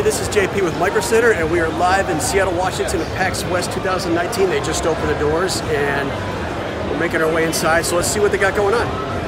Hey, this is JP with MicroCenter, and we are live in Seattle, Washington at PAX West 2019. They just opened the doors, and we're making our way inside. So let's see what they got going on.